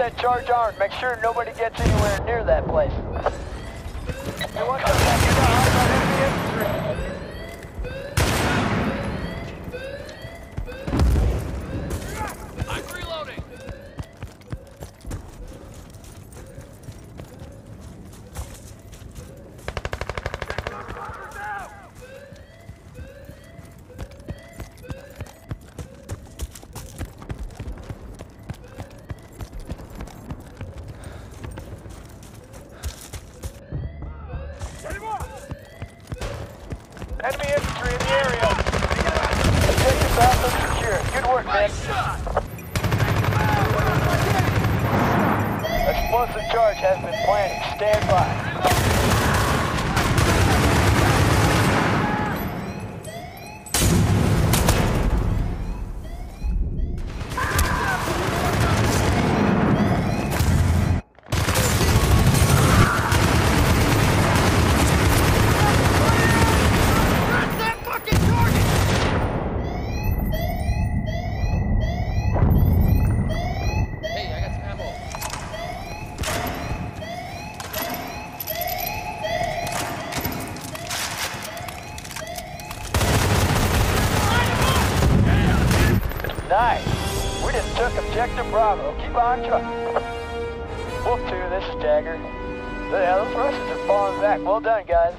that charge armed. Make sure nobody gets anywhere near that place. You want contact in the eyes on enemy infantry. I'm reloading. Enemy infantry in the area. Objective Alpha secure. Good work, man. Explosive charge has been planted. Stand by. Nice. We just took objective Bravo. Keep on trucking. Wolf 2, this is Jagger. Yeah, those Russians are falling back. Well done, guys.